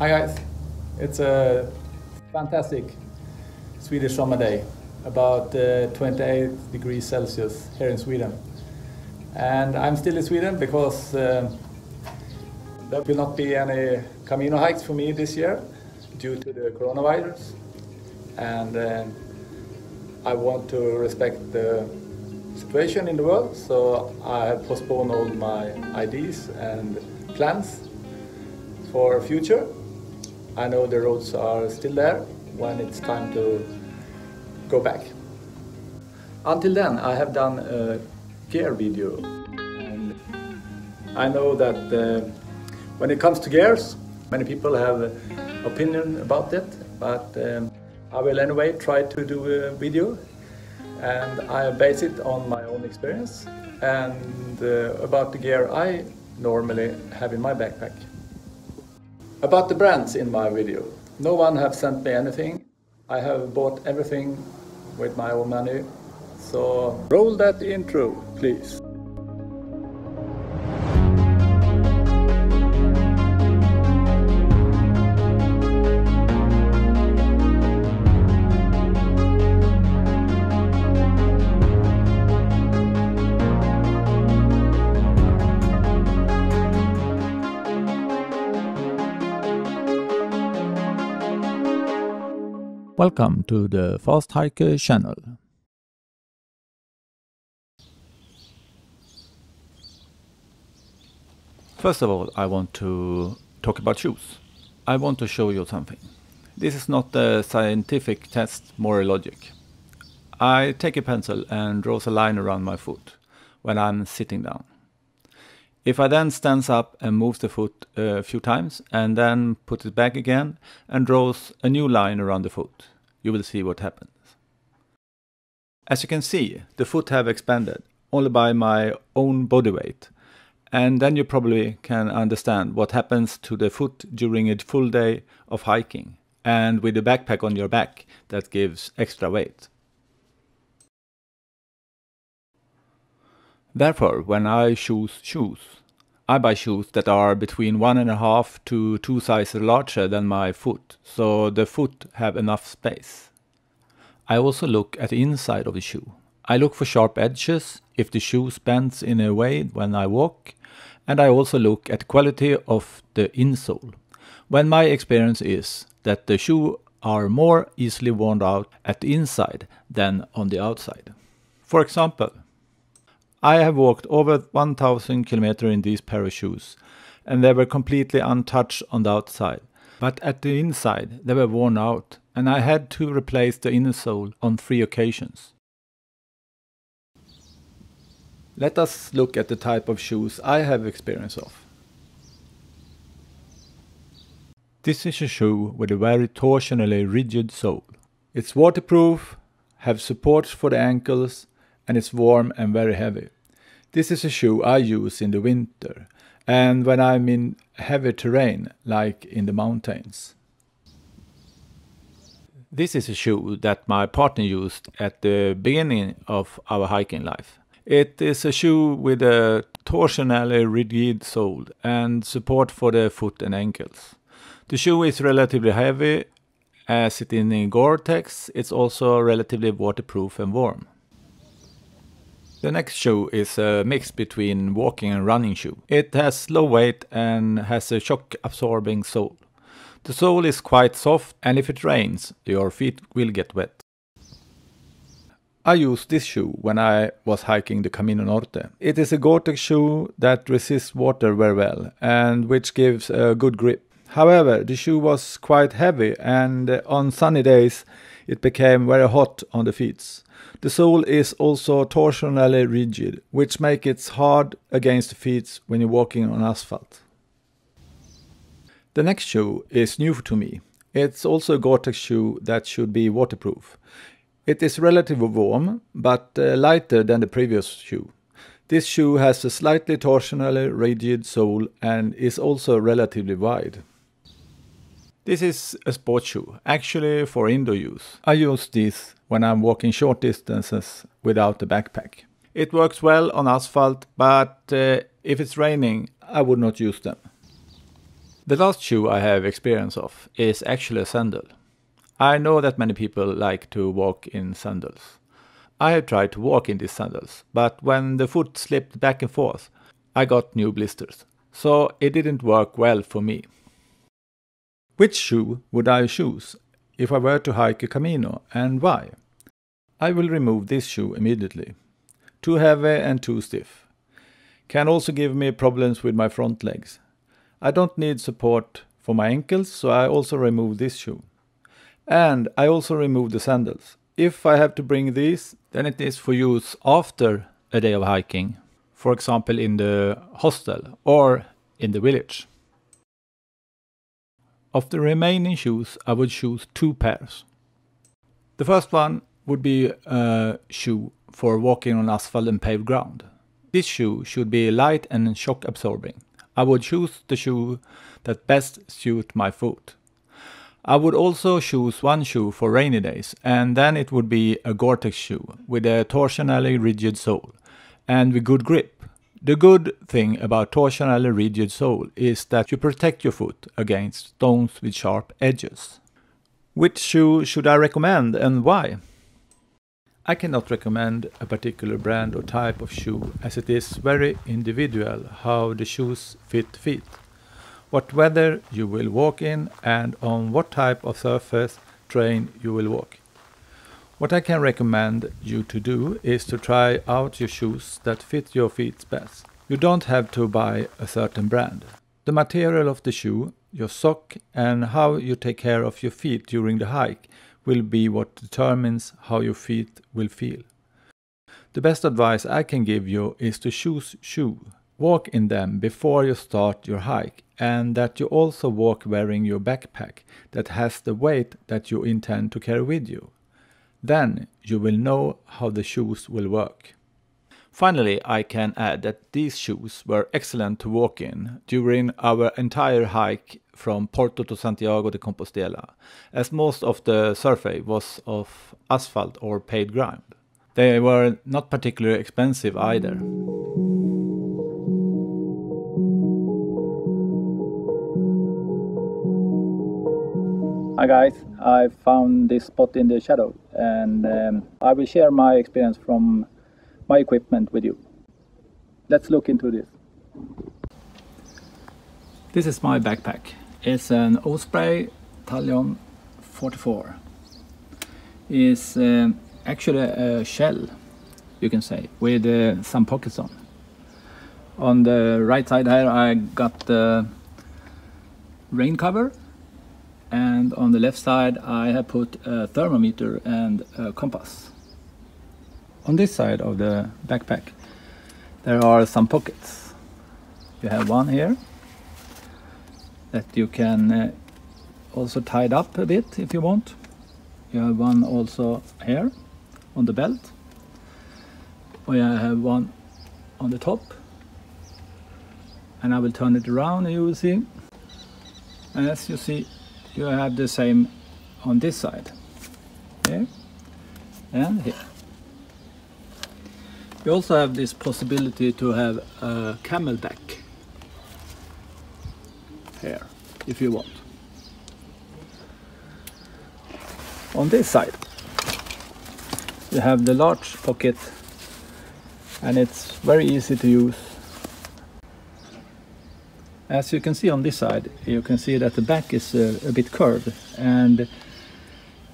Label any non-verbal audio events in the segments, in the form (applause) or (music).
Hi guys, it's a fantastic Swedish summer day, about uh, 28 degrees Celsius here in Sweden. And I'm still in Sweden because uh, there will not be any Camino hikes for me this year due to the coronavirus. And uh, I want to respect the situation in the world, so I have postponed all my ideas and plans for future. I know the roads are still there when it's time to go back. Until then, I have done a gear video. And I know that uh, when it comes to gears, many people have opinion about it, but um, I will anyway try to do a video and I base it on my own experience and uh, about the gear I normally have in my backpack. About the brands in my video, no one have sent me anything. I have bought everything with my own money. So roll that intro, please. Welcome to the Fast Hiker channel. First of all, I want to talk about shoes. I want to show you something. This is not a scientific test, more logic. I take a pencil and draw a line around my foot when I'm sitting down. If I then stands up and moves the foot a few times and then put it back again and draws a new line around the foot, you will see what happens. As you can see, the foot have expanded only by my own body weight. And then you probably can understand what happens to the foot during a full day of hiking and with a backpack on your back that gives extra weight. Therefore, when I choose shoes, I buy shoes that are between one and a half to two sizes larger than my foot, so the foot have enough space. I also look at the inside of the shoe. I look for sharp edges, if the shoe bends in a way when I walk, and I also look at quality of the insole. When my experience is that the shoe are more easily worn out at the inside than on the outside. For example, I have walked over 1000 km in these pair of shoes, and they were completely untouched on the outside. But at the inside, they were worn out, and I had to replace the inner sole on three occasions. Let us look at the type of shoes I have experience of. This is a shoe with a very torsionally rigid sole. It's waterproof, have support for the ankles, and it's warm and very heavy. This is a shoe I use in the winter and when I'm in heavy terrain, like in the mountains. This is a shoe that my partner used at the beginning of our hiking life. It is a shoe with a torsionally rigid sole and support for the foot and ankles. The shoe is relatively heavy as it is in Gore-Tex. It's also relatively waterproof and warm. The next shoe is a mix between walking and running shoe. It has low weight and has a shock absorbing sole. The sole is quite soft and if it rains, your feet will get wet. I used this shoe when I was hiking the Camino Norte. It is a Gore-Tex shoe that resists water very well and which gives a good grip. However, the shoe was quite heavy and on sunny days it became very hot on the feet. The sole is also torsionally rigid, which makes it hard against the feet when you're walking on asphalt. The next shoe is new to me. It's also a Gore-Tex shoe that should be waterproof. It is relatively warm, but uh, lighter than the previous shoe. This shoe has a slightly torsionally rigid sole and is also relatively wide. This is a sports shoe, actually for indoor use. I use this when I'm walking short distances without a backpack. It works well on asphalt, but uh, if it's raining, I would not use them. The last shoe I have experience of is actually a sandal. I know that many people like to walk in sandals. I have tried to walk in these sandals, but when the foot slipped back and forth, I got new blisters. So it didn't work well for me. Which shoe would I choose if I were to hike a Camino and why? I will remove this shoe immediately. Too heavy and too stiff. Can also give me problems with my front legs. I don't need support for my ankles, so I also remove this shoe. And I also remove the sandals. If I have to bring these, then it is for use after a day of hiking, for example in the hostel or in the village. Of the remaining shoes, I would choose two pairs. The first one would be a shoe for walking on asphalt and paved ground. This shoe should be light and shock absorbing. I would choose the shoe that best suit my foot. I would also choose one shoe for rainy days, and then it would be a Gore-Tex shoe with a torsionally rigid sole and with good grip. The good thing about torsionally rigid sole is that you protect your foot against stones with sharp edges. Which shoe should I recommend and why? I cannot recommend a particular brand or type of shoe as it is very individual how the shoes fit feet, what weather you will walk in and on what type of surface terrain you will walk. What I can recommend you to do is to try out your shoes that fit your feet best. You don't have to buy a certain brand. The material of the shoe, your sock, and how you take care of your feet during the hike will be what determines how your feet will feel. The best advice I can give you is to choose shoe. Walk in them before you start your hike and that you also walk wearing your backpack that has the weight that you intend to carry with you. Then you will know how the shoes will work. Finally, I can add that these shoes were excellent to walk in during our entire hike from Porto to Santiago de Compostela, as most of the surface was of asphalt or paved ground. They were not particularly expensive either. Hi guys, I found this spot in the shadow and um, I will share my experience from my equipment with you. Let's look into this. This is my backpack. It's an Osprey Talon 44. It's um, actually a shell, you can say, with uh, some pockets on. On the right side here I got the rain cover and on the left side I have put a thermometer and a compass. On this side of the backpack there are some pockets. You have one here that you can uh, also tie it up a bit if you want. You have one also here on the belt. I have one on the top and I will turn it around you will see and as you see you have the same on this side. Here and here. You also have this possibility to have a CamelBak here if you want. On this side you have the large pocket and it's very easy to use as you can see on this side, you can see that the back is uh, a bit curved and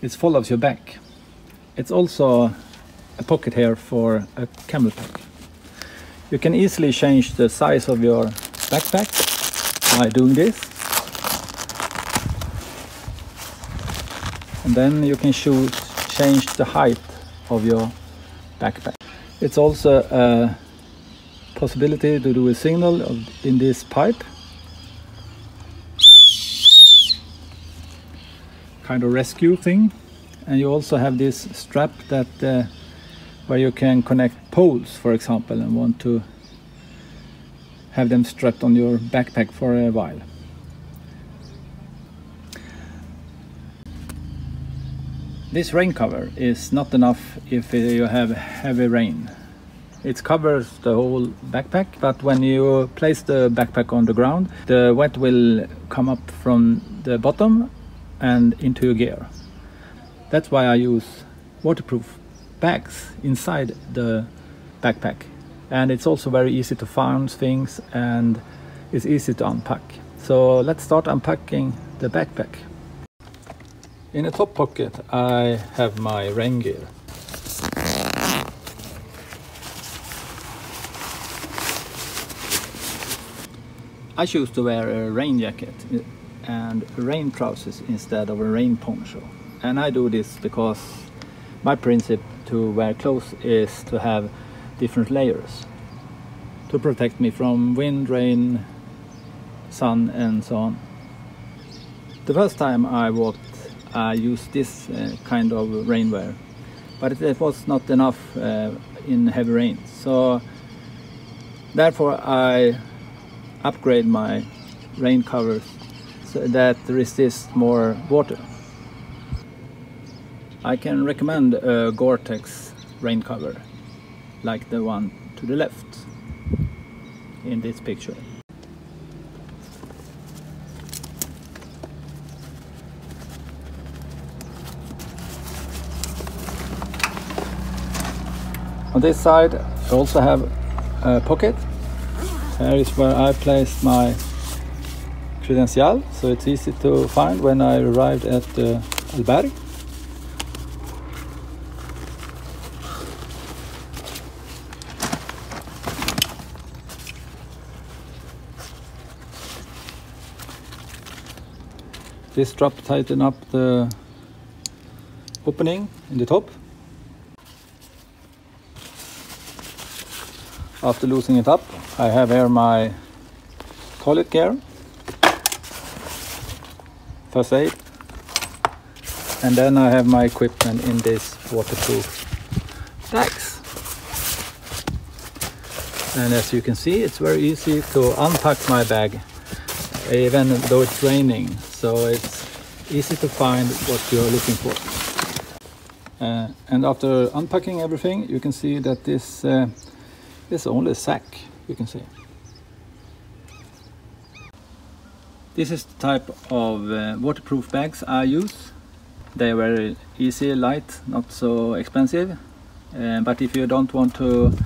it follows your back. It's also a pocket here for a camel pack. You can easily change the size of your backpack by doing this. And then you can change the height of your backpack. It's also a possibility to do a signal in this pipe kind of rescue thing. And you also have this strap that uh, where you can connect poles for example and want to have them strapped on your backpack for a while. This rain cover is not enough if you have heavy rain. It covers the whole backpack, but when you place the backpack on the ground, the wet will come up from the bottom and into your gear. That's why I use waterproof bags inside the backpack. And it's also very easy to find things and it's easy to unpack. So let's start unpacking the backpack. In the top pocket I have my rain gear. I choose to wear a rain jacket and rain trousers instead of a rain poncho. And I do this because my principle to wear clothes is to have different layers to protect me from wind, rain, sun and so on. The first time I walked I used this uh, kind of rainwear but it, was not enough uh, in heavy rain so therefore I upgrade my rain covers that resist more water. I can recommend a Gore-Tex rain cover like the one to the left in this picture. On this side I also have a pocket here is where I placed my so it's easy to find when I arrived at uh, the albergue. This strap tighten up the opening in the top after loosening it up I have here my toilet gear aid and then I have my equipment in this waterproof bags and as you can see it's very easy to unpack my bag even though it's raining. So it's easy to find what you're looking for. Uh, and after unpacking everything you can see that this uh, it's only a sack, you can see. This is the type of uh, waterproof bags I use. They are very easy, light, not so expensive. Uh, but if you don't want to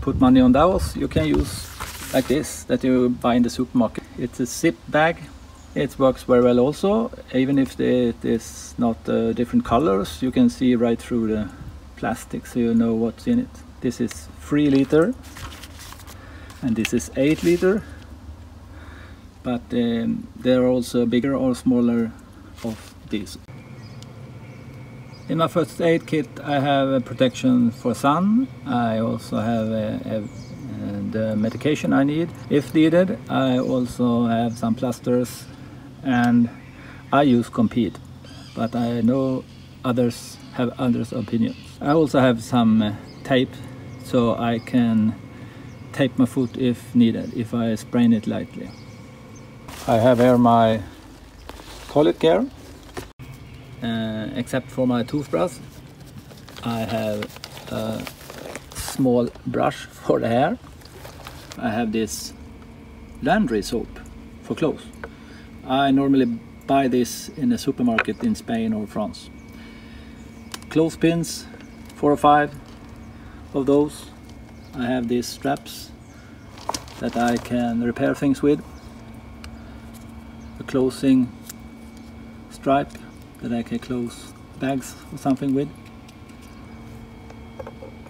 put money on those, you can use like this that you buy in the supermarket. It's a zip bag. It works very well also, even if it is not uh, different colors, you can see right through the plastic so you know what's in it. This is 3 liter and this is 8 liter but um, there are also bigger or smaller of these. In my first aid kit I have a protection for sun, I also have a, a, the medication I need if needed. I also have some plasters and I use Compeed, but I know others have others opinions. I also have some uh, tape so I can tape my foot if needed, if I sprain it lightly. I have here my toilet gear, uh, except for my toothbrush. I have a small brush for the hair. I have this laundry soap for clothes. I normally buy this in a supermarket in Spain or France. Clothespins, four or five, of those. I have these straps that I can repair things with. A closing stripe that I can close bags or something with.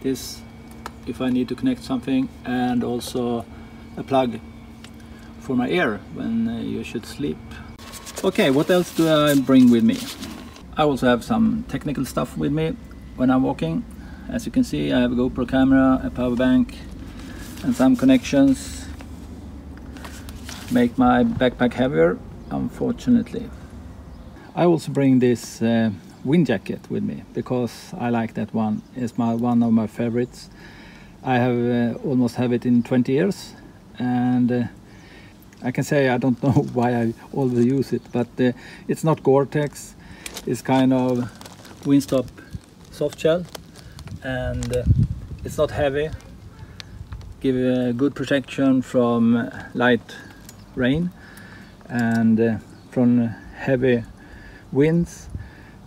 This if I need to connect something and also a plug for my ear when uh, you should sleep. Okay, what else do I bring with me? I also have some technical stuff with me when I'm walking as you can see I have a GoPro camera, a power bank and some connections make my backpack heavier unfortunately. I also bring this uh, wind jacket with me because I like that one. It's my one of my favorites. I have uh, almost have it in 20 years and uh, I can say I don't (laughs) know why I always use it but uh, it's not Gore-Tex it's kind of Windstop soft shell and uh, it's not heavy give a good protection from light rain and uh, from heavy winds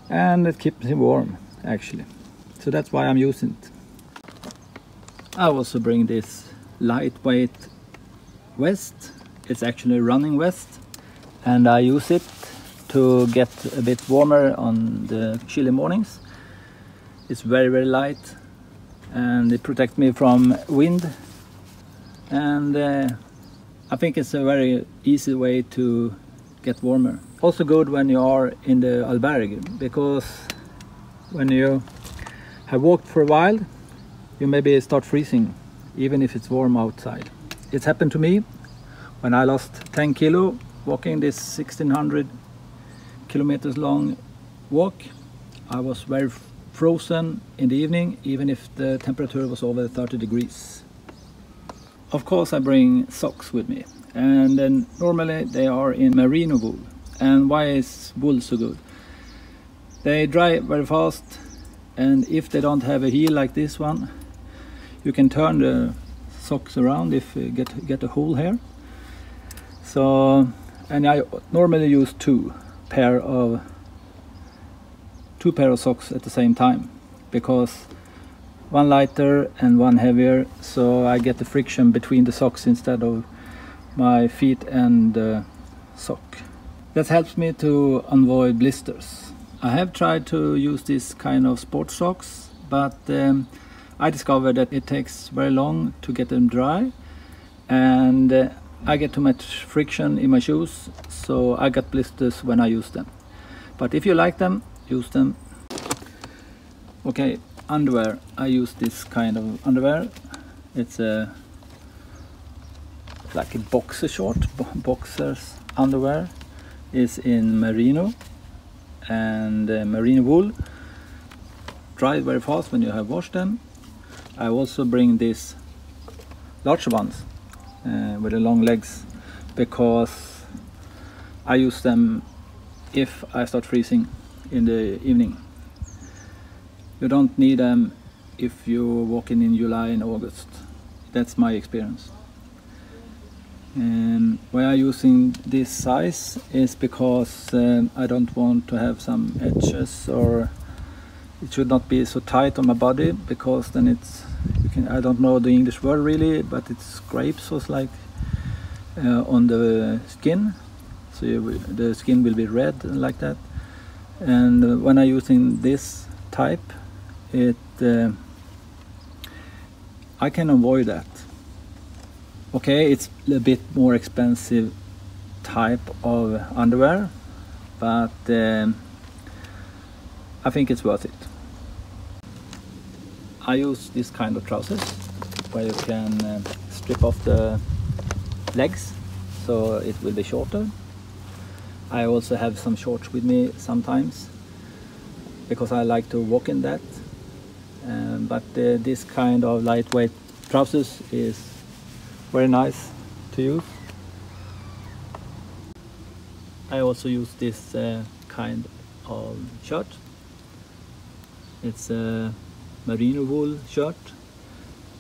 and it keeps me warm actually. So that's why I'm using it. I also bring this lightweight vest. It's actually a running vest and I use it to get a bit warmer on the chilly mornings. It's very very light and it protects me from wind and uh, I think it's a very easy way to get warmer. Also good when you are in the albergue because when you have walked for a while you maybe start freezing even if it's warm outside. It's happened to me when I lost 10 kilo walking this 1600 kilometers long walk. I was very frozen in the evening even if the temperature was over 30 degrees. Of course I bring socks with me and then normally they are in merino wool. And why is wool so good? They dry very fast and if they don't have a heel like this one you can turn the socks around if you get, get a hole here. So and I normally use two pair of two pair of socks at the same time because one lighter and one heavier so I get the friction between the socks instead of my feet and the sock. That helps me to avoid blisters. I have tried to use this kind of sport socks but um, I discovered that it takes very long to get them dry and uh, I get too much friction in my shoes so I got blisters when I use them. But if you like them, use them. Okay, underwear. I use this kind of underwear. It's a like a boxer short, boxers underwear is in merino and uh, merino wool dry very fast when you have washed them. I also bring these larger ones uh, with the long legs because I use them if I start freezing in the evening. You don't need them if you're walking in July and August. That's my experience. And why I'm using this size is because um, I don't want to have some edges or it should not be so tight on my body because then it's can I don't know the English word really but it scrapes was like uh, on the skin so you, the skin will be red like that and when I'm using this type it uh, I can avoid that. Okay it's a bit more expensive type of underwear but um, I think it's worth it. I use this kind of trousers where you can uh, strip off the legs so it will be shorter. I also have some shorts with me sometimes because I like to walk in that um, but uh, this kind of lightweight trousers is very nice to use. I also use this uh, kind of shirt. It's a merino wool shirt,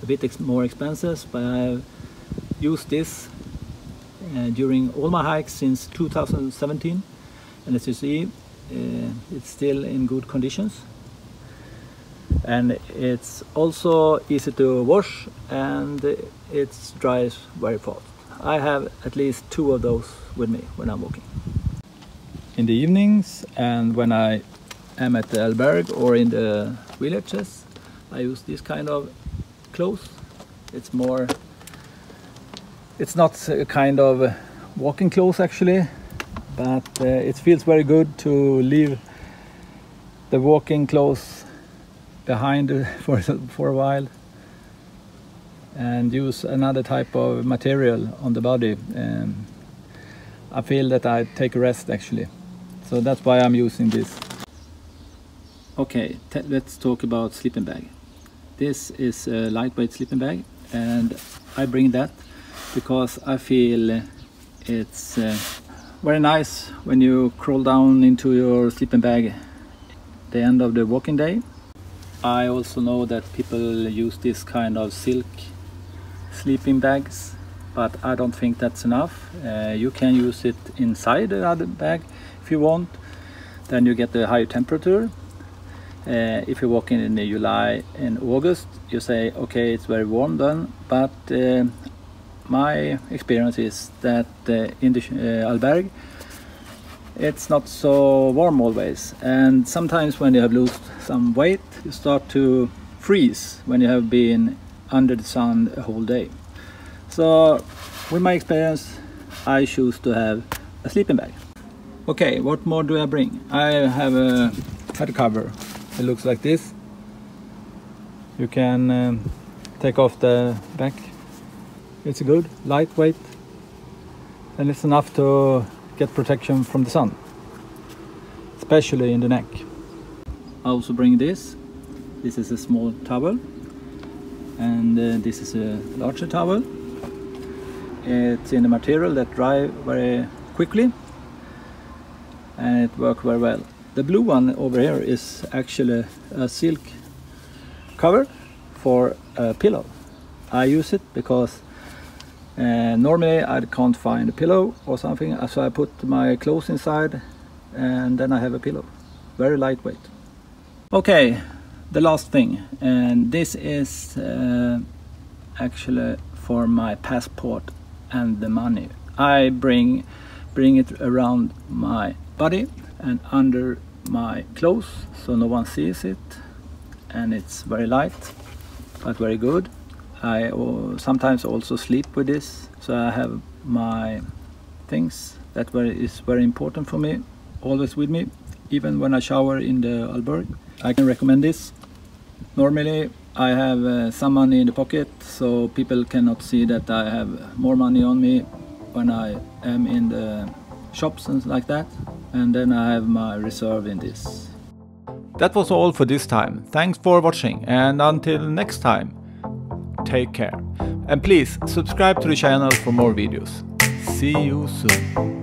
a bit ex more expensive, but I've used this uh, during all my hikes since 2017 and as you see uh, it's still in good conditions and it's also easy to wash and it dries very fast. I have at least two of those with me when I'm walking. In the evenings and when I am at the alberg or in the villages I use this kind of clothes. It's more it's not a kind of walking clothes actually but uh, it feels very good to leave the walking clothes behind (laughs) for, for a while and use another type of material on the body. Um, I feel that I take a rest actually. So that's why I'm using this. Okay, let's talk about sleeping bag. This is a lightweight sleeping bag and I bring that because I feel it's uh, very nice when you crawl down into your sleeping bag the end of the walking day I also know that people use this kind of silk sleeping bags, but I don't think that's enough. Uh, you can use it inside the other bag if you want. Then you get the higher temperature. Uh, if you're walking in July and August, you say, okay, it's very warm then, but uh, my experience is that uh, in the uh, alberg, it's not so warm always. And sometimes when you have lost some weight, you start to freeze when you have been under the sun a whole day. So with my experience, I choose to have a sleeping bag. Okay, what more do I bring? I have a head cover. It looks like this. You can um, take off the back. It's good, lightweight, and it's enough to get protection from the sun, especially in the neck. I also bring this. This is a small towel, and uh, this is a larger towel. It's in a material that dry very quickly, and it works very well. The blue one over here is actually a silk cover for a pillow. I use it because uh, normally I can't find a pillow or something, so I put my clothes inside and then I have a pillow. Very lightweight. Okay, the last thing, and this is uh, actually for my passport and the money. I bring bring it around my body and under my clothes so no one sees it and it's very light but very good I sometimes also sleep with this so I have my things that is very important for me always with me even when I shower in the alberg I can recommend this normally I have uh, some money in the pocket so people cannot see that I have more money on me when I am in the shops and like that and then I have my reserve in this. That was all for this time. Thanks for watching and until next time, take care. And please subscribe to the channel for more videos. See you soon.